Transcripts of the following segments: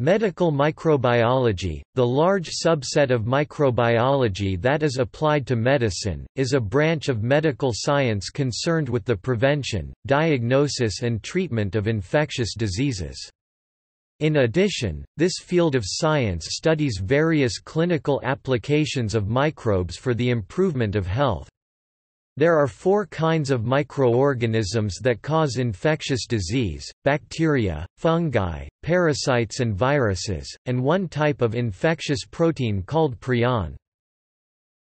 Medical microbiology, the large subset of microbiology that is applied to medicine, is a branch of medical science concerned with the prevention, diagnosis and treatment of infectious diseases. In addition, this field of science studies various clinical applications of microbes for the improvement of health. There are four kinds of microorganisms that cause infectious disease, bacteria, fungi, parasites and viruses, and one type of infectious protein called prion.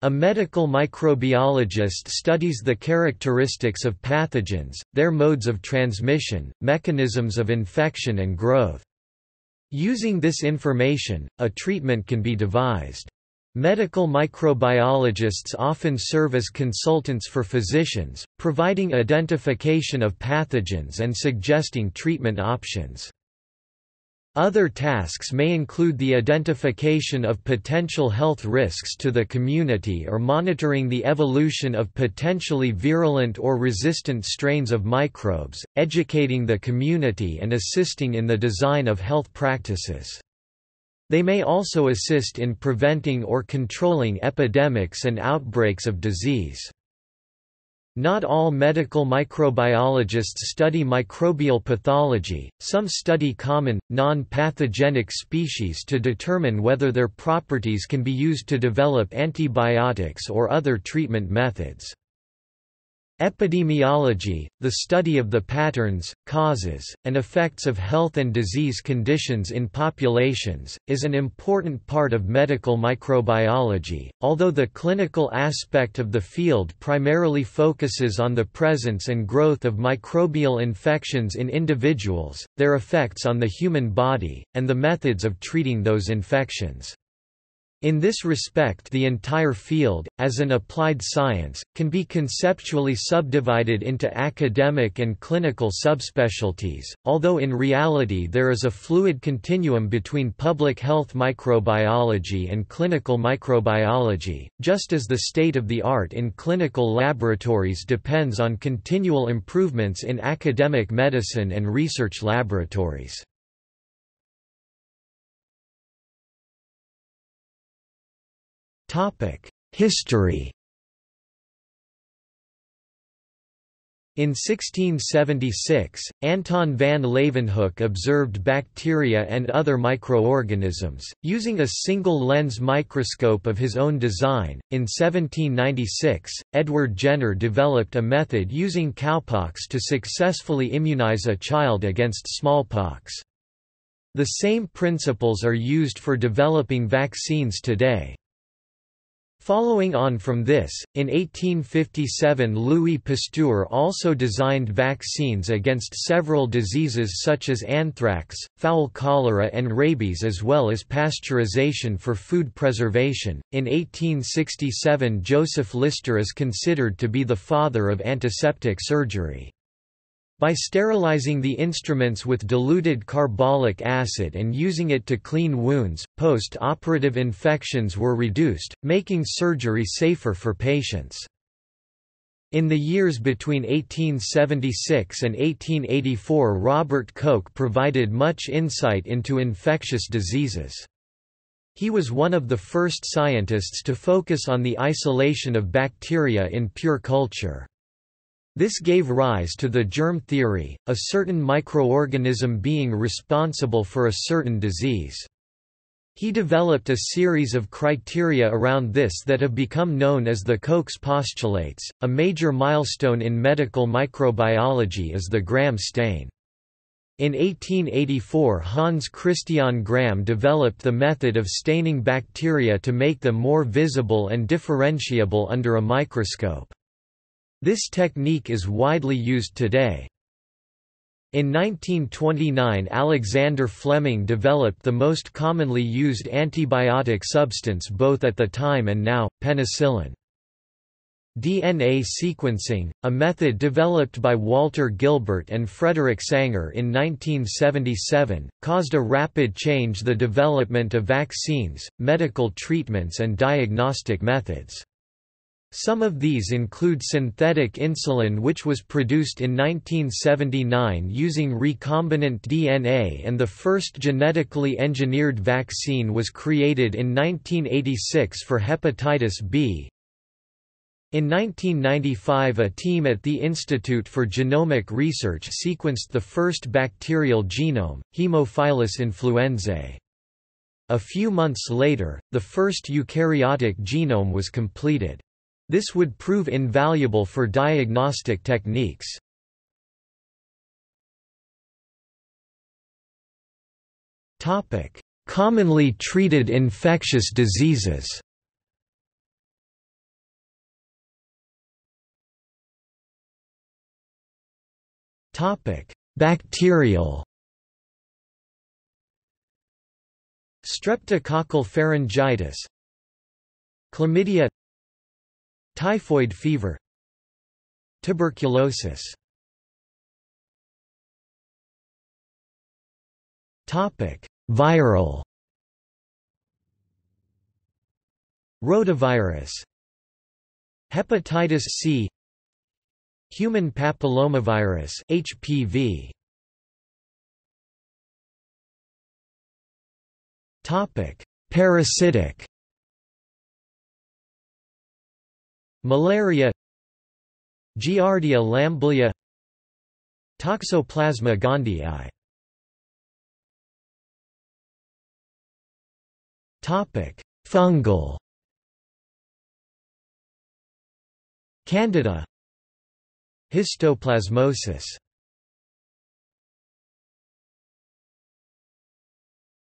A medical microbiologist studies the characteristics of pathogens, their modes of transmission, mechanisms of infection and growth. Using this information, a treatment can be devised. Medical microbiologists often serve as consultants for physicians, providing identification of pathogens and suggesting treatment options. Other tasks may include the identification of potential health risks to the community or monitoring the evolution of potentially virulent or resistant strains of microbes, educating the community and assisting in the design of health practices. They may also assist in preventing or controlling epidemics and outbreaks of disease. Not all medical microbiologists study microbial pathology, some study common, non-pathogenic species to determine whether their properties can be used to develop antibiotics or other treatment methods. Epidemiology, the study of the patterns, causes, and effects of health and disease conditions in populations, is an important part of medical microbiology. Although the clinical aspect of the field primarily focuses on the presence and growth of microbial infections in individuals, their effects on the human body, and the methods of treating those infections. In this respect the entire field, as an applied science, can be conceptually subdivided into academic and clinical subspecialties, although in reality there is a fluid continuum between public health microbiology and clinical microbiology, just as the state of the art in clinical laboratories depends on continual improvements in academic medicine and research laboratories. History In 1676, Anton van Leeuwenhoek observed bacteria and other microorganisms, using a single lens microscope of his own design. In 1796, Edward Jenner developed a method using cowpox to successfully immunize a child against smallpox. The same principles are used for developing vaccines today. Following on from this, in 1857 Louis Pasteur also designed vaccines against several diseases such as anthrax, fowl cholera and rabies as well as pasteurization for food preservation. In 1867 Joseph Lister is considered to be the father of antiseptic surgery. By sterilizing the instruments with diluted carbolic acid and using it to clean wounds, post-operative infections were reduced, making surgery safer for patients. In the years between 1876 and 1884 Robert Koch provided much insight into infectious diseases. He was one of the first scientists to focus on the isolation of bacteria in pure culture. This gave rise to the germ theory, a certain microorganism being responsible for a certain disease. He developed a series of criteria around this that have become known as the Koch's postulates. A major milestone in medical microbiology is the Gram stain. In 1884 Hans Christian Gram developed the method of staining bacteria to make them more visible and differentiable under a microscope. This technique is widely used today. In 1929 Alexander Fleming developed the most commonly used antibiotic substance both at the time and now, penicillin. DNA sequencing, a method developed by Walter Gilbert and Frederick Sanger in 1977, caused a rapid change the development of vaccines, medical treatments and diagnostic methods. Some of these include synthetic insulin which was produced in 1979 using recombinant DNA and the first genetically engineered vaccine was created in 1986 for hepatitis B. In 1995 a team at the Institute for Genomic Research sequenced the first bacterial genome, Haemophilus influenzae. A few months later, the first eukaryotic genome was completed. This would prove invaluable for diagnostic techniques. Topic: Commonly treated infectious diseases. Topic: Bacterial. Streptococcal pharyngitis. Chlamydia Typhoid fever Tuberculosis. Topic Viral. Rotavirus. Hepatitis C. Human papillomavirus HPV Topic Parasitic Malaria Giardia lamblia Toxoplasma gondii. Topic Fungal. Candida. Histoplasmosis.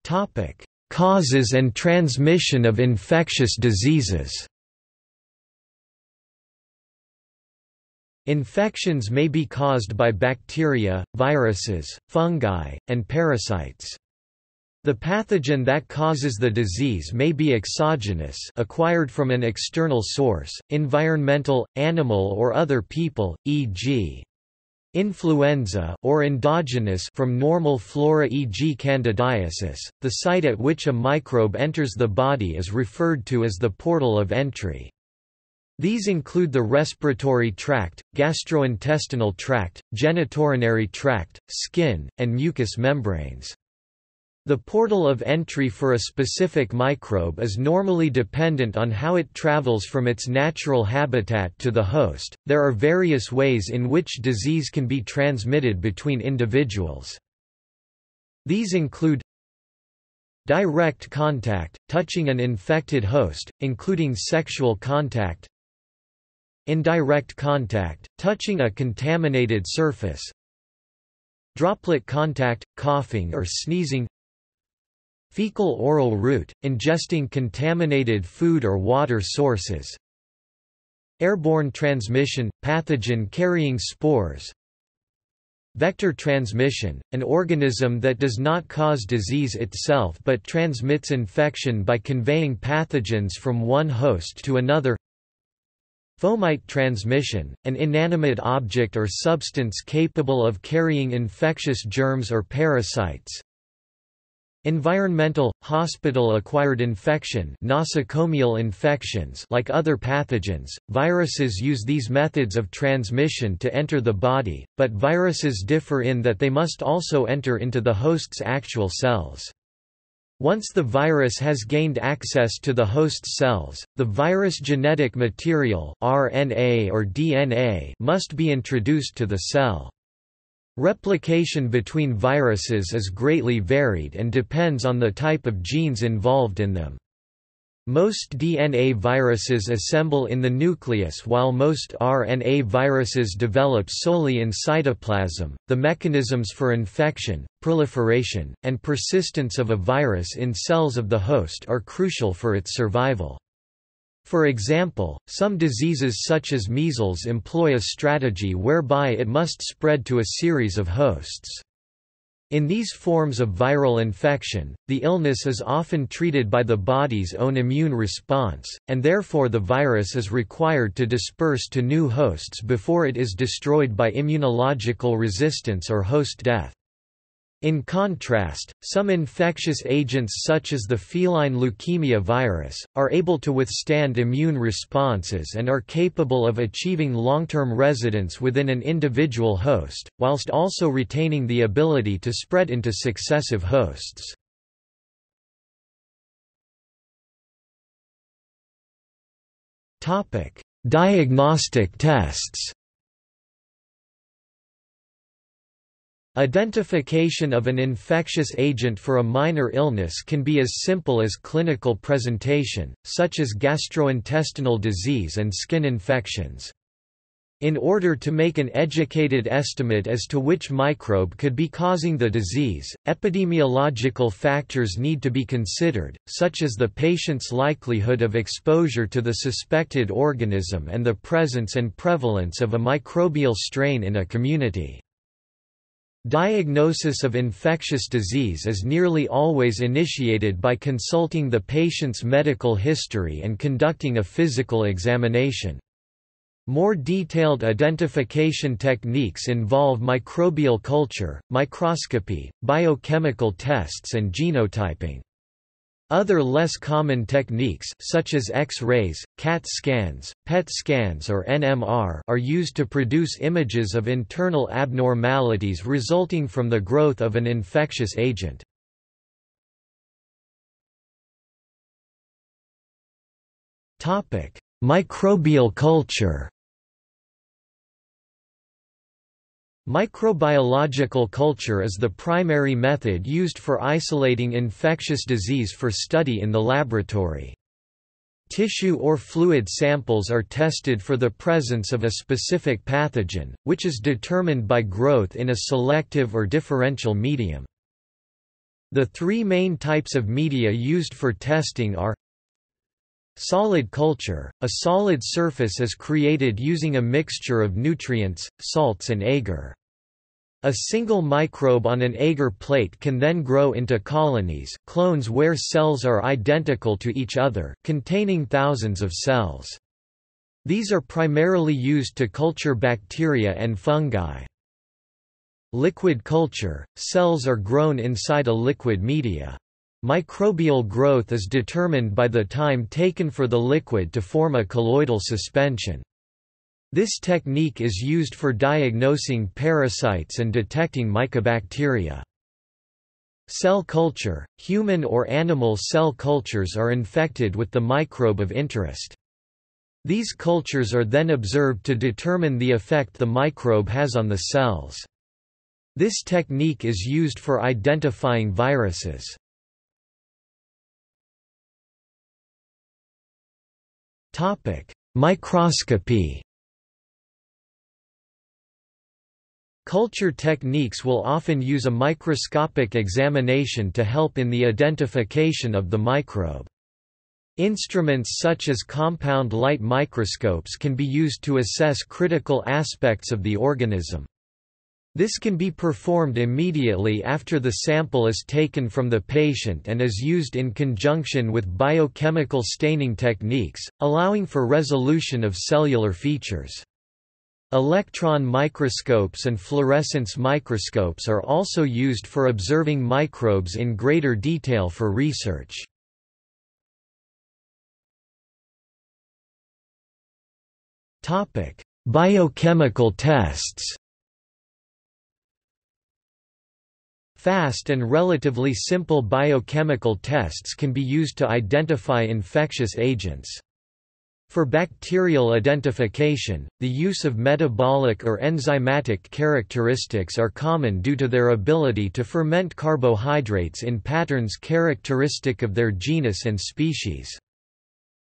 Topic Causes and transmission of infectious diseases Infections may be caused by bacteria, viruses, fungi, and parasites. The pathogen that causes the disease may be exogenous acquired from an external source, environmental, animal or other people, e.g. Influenza or endogenous from normal flora e.g. candidiasis. The site at which a microbe enters the body is referred to as the portal of entry. These include the respiratory tract, gastrointestinal tract, genitourinary tract, skin, and mucous membranes. The portal of entry for a specific microbe is normally dependent on how it travels from its natural habitat to the host. There are various ways in which disease can be transmitted between individuals. These include direct contact, touching an infected host, including sexual contact, Indirect contact, touching a contaminated surface Droplet contact, coughing or sneezing Fecal oral route, ingesting contaminated food or water sources Airborne transmission, pathogen carrying spores Vector transmission, an organism that does not cause disease itself but transmits infection by conveying pathogens from one host to another Fomite transmission, an inanimate object or substance capable of carrying infectious germs or parasites. Environmental, hospital-acquired infection nosocomial infections like other pathogens, viruses use these methods of transmission to enter the body, but viruses differ in that they must also enter into the host's actual cells. Once the virus has gained access to the host cells, the virus genetic material RNA or DNA must be introduced to the cell. Replication between viruses is greatly varied and depends on the type of genes involved in them. Most DNA viruses assemble in the nucleus while most RNA viruses develop solely in cytoplasm. The mechanisms for infection, proliferation, and persistence of a virus in cells of the host are crucial for its survival. For example, some diseases such as measles employ a strategy whereby it must spread to a series of hosts. In these forms of viral infection, the illness is often treated by the body's own immune response, and therefore the virus is required to disperse to new hosts before it is destroyed by immunological resistance or host death. In contrast, some infectious agents such as the feline leukemia virus, are able to withstand immune responses and are capable of achieving long-term residence within an individual host, whilst also retaining the ability to spread into successive hosts. Diagnostic tests Identification of an infectious agent for a minor illness can be as simple as clinical presentation, such as gastrointestinal disease and skin infections. In order to make an educated estimate as to which microbe could be causing the disease, epidemiological factors need to be considered, such as the patient's likelihood of exposure to the suspected organism and the presence and prevalence of a microbial strain in a community. Diagnosis of infectious disease is nearly always initiated by consulting the patient's medical history and conducting a physical examination. More detailed identification techniques involve microbial culture, microscopy, biochemical tests and genotyping. Other less common techniques such as X-rays, CAT scans, PET scans or NMR are used to produce images of internal abnormalities resulting from the growth of an infectious agent. Microbial culture Microbiological culture is the primary method used for isolating infectious disease for study in the laboratory. Tissue or fluid samples are tested for the presence of a specific pathogen, which is determined by growth in a selective or differential medium. The three main types of media used for testing are Solid culture – A solid surface is created using a mixture of nutrients, salts and agar. A single microbe on an agar plate can then grow into colonies clones where cells are identical to each other, containing thousands of cells. These are primarily used to culture bacteria and fungi. Liquid culture – Cells are grown inside a liquid media. Microbial growth is determined by the time taken for the liquid to form a colloidal suspension. This technique is used for diagnosing parasites and detecting mycobacteria. Cell culture – Human or animal cell cultures are infected with the microbe of interest. These cultures are then observed to determine the effect the microbe has on the cells. This technique is used for identifying viruses. Topic: Microscopy. Culture techniques will often use a microscopic examination to help in the identification of the microbe. Instruments such as compound light microscopes can be used to assess critical aspects of the organism. This can be performed immediately after the sample is taken from the patient and is used in conjunction with biochemical staining techniques, allowing for resolution of cellular features. Electron microscopes and fluorescence microscopes are also used for observing microbes in greater detail for research. Biochemical tests Fast and relatively simple biochemical tests can be used to identify infectious agents. For bacterial identification, the use of metabolic or enzymatic characteristics are common due to their ability to ferment carbohydrates in patterns characteristic of their genus and species.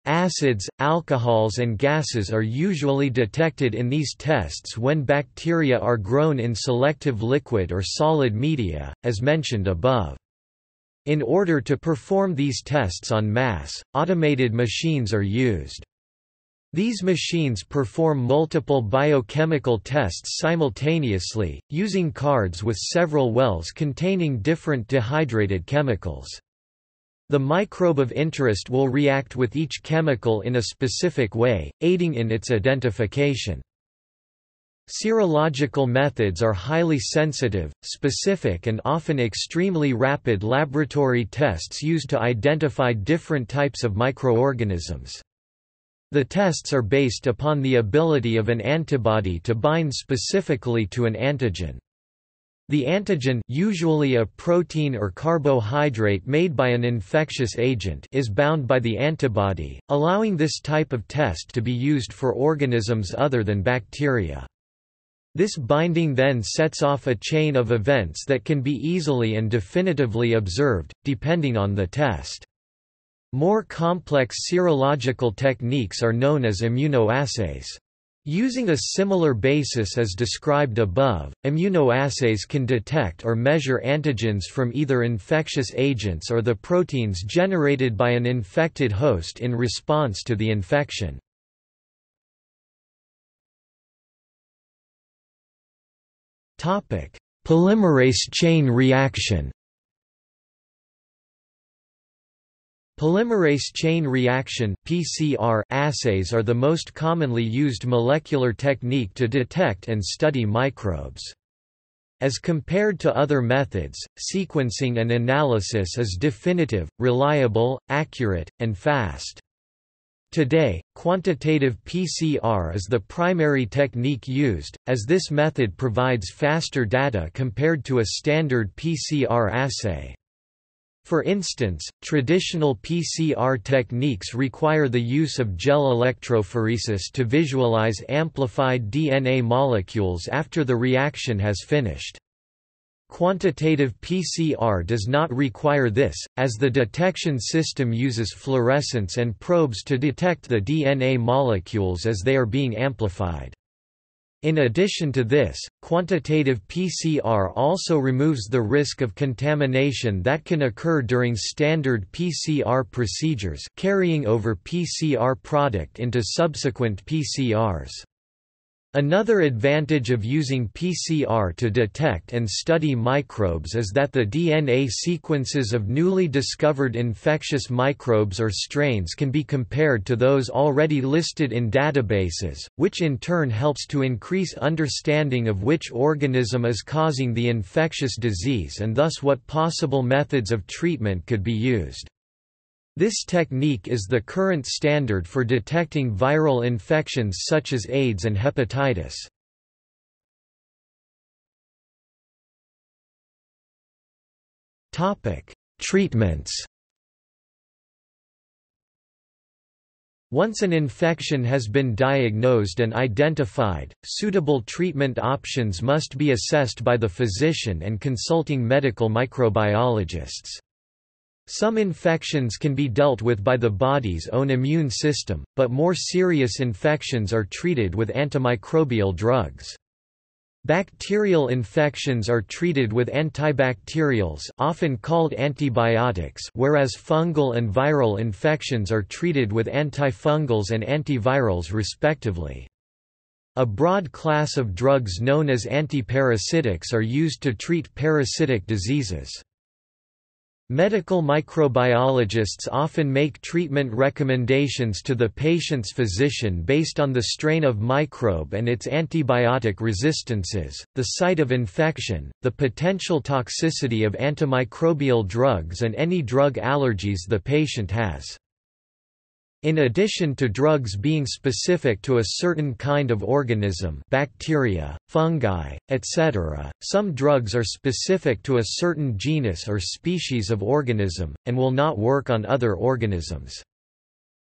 Acids, alcohols and gases are usually detected in these tests when bacteria are grown in selective liquid or solid media, as mentioned above. In order to perform these tests on mass, automated machines are used. These machines perform multiple biochemical tests simultaneously, using cards with several wells containing different dehydrated chemicals. The microbe of interest will react with each chemical in a specific way, aiding in its identification. Serological methods are highly sensitive, specific and often extremely rapid laboratory tests used to identify different types of microorganisms. The tests are based upon the ability of an antibody to bind specifically to an antigen. The antigen usually a protein or carbohydrate made by an infectious agent is bound by the antibody, allowing this type of test to be used for organisms other than bacteria. This binding then sets off a chain of events that can be easily and definitively observed, depending on the test. More complex serological techniques are known as immunoassays. Using a similar basis as described above, immunoassays can detect or measure antigens from either infectious agents or the proteins generated by an infected host in response to the infection. Polymerase chain reaction. Polymerase chain reaction (PCR) assays are the most commonly used molecular technique to detect and study microbes. As compared to other methods, sequencing and analysis is definitive, reliable, accurate, and fast. Today, quantitative PCR is the primary technique used, as this method provides faster data compared to a standard PCR assay. For instance, traditional PCR techniques require the use of gel electrophoresis to visualize amplified DNA molecules after the reaction has finished. Quantitative PCR does not require this, as the detection system uses fluorescence and probes to detect the DNA molecules as they are being amplified. In addition to this, quantitative PCR also removes the risk of contamination that can occur during standard PCR procedures carrying over PCR product into subsequent PCRs. Another advantage of using PCR to detect and study microbes is that the DNA sequences of newly discovered infectious microbes or strains can be compared to those already listed in databases, which in turn helps to increase understanding of which organism is causing the infectious disease and thus what possible methods of treatment could be used. This technique is the current standard for detecting viral infections such as AIDS and hepatitis. Treatments Once an infection has been diagnosed and identified, suitable treatment options must be assessed by the physician and consulting medical microbiologists. Some infections can be dealt with by the body's own immune system, but more serious infections are treated with antimicrobial drugs. Bacterial infections are treated with antibacterials often called antibiotics whereas fungal and viral infections are treated with antifungals and antivirals respectively. A broad class of drugs known as antiparasitics are used to treat parasitic diseases. Medical microbiologists often make treatment recommendations to the patient's physician based on the strain of microbe and its antibiotic resistances, the site of infection, the potential toxicity of antimicrobial drugs and any drug allergies the patient has. In addition to drugs being specific to a certain kind of organism bacteria, fungi, etc., some drugs are specific to a certain genus or species of organism, and will not work on other organisms.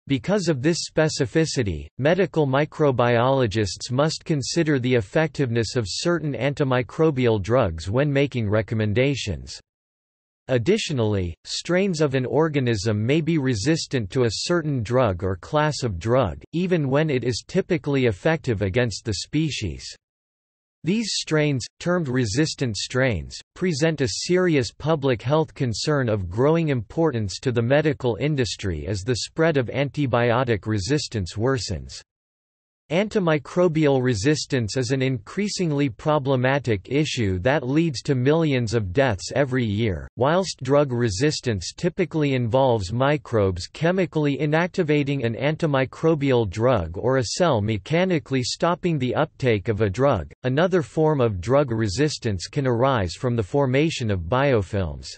Because of this specificity, medical microbiologists must consider the effectiveness of certain antimicrobial drugs when making recommendations. Additionally, strains of an organism may be resistant to a certain drug or class of drug, even when it is typically effective against the species. These strains, termed resistant strains, present a serious public health concern of growing importance to the medical industry as the spread of antibiotic resistance worsens. Antimicrobial resistance is an increasingly problematic issue that leads to millions of deaths every year, whilst drug resistance typically involves microbes chemically inactivating an antimicrobial drug or a cell mechanically stopping the uptake of a drug. Another form of drug resistance can arise from the formation of biofilms.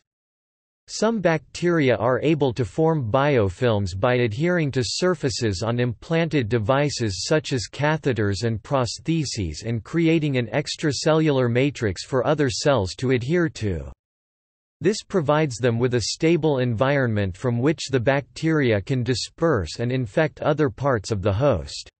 Some bacteria are able to form biofilms by adhering to surfaces on implanted devices such as catheters and prostheses and creating an extracellular matrix for other cells to adhere to. This provides them with a stable environment from which the bacteria can disperse and infect other parts of the host.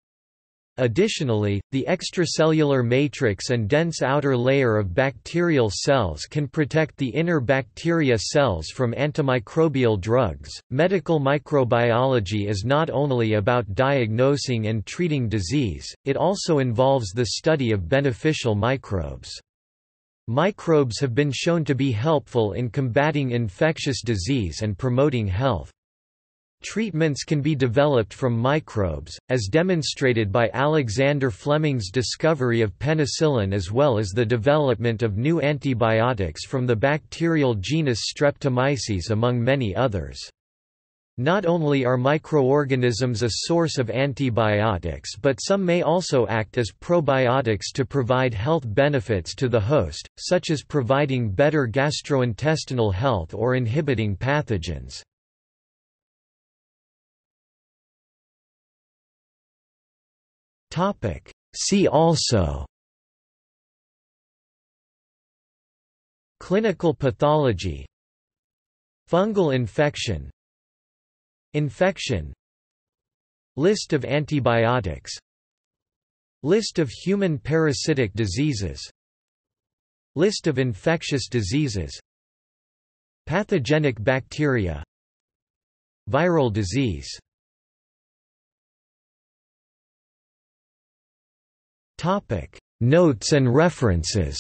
Additionally, the extracellular matrix and dense outer layer of bacterial cells can protect the inner bacteria cells from antimicrobial drugs. Medical microbiology is not only about diagnosing and treating disease, it also involves the study of beneficial microbes. Microbes have been shown to be helpful in combating infectious disease and promoting health. Treatments can be developed from microbes, as demonstrated by Alexander Fleming's discovery of penicillin as well as the development of new antibiotics from the bacterial genus Streptomyces among many others. Not only are microorganisms a source of antibiotics but some may also act as probiotics to provide health benefits to the host, such as providing better gastrointestinal health or inhibiting pathogens. Topic. See also Clinical pathology Fungal infection Infection List of antibiotics List of human parasitic diseases List of infectious diseases Pathogenic bacteria Viral disease Topic: Notes and references.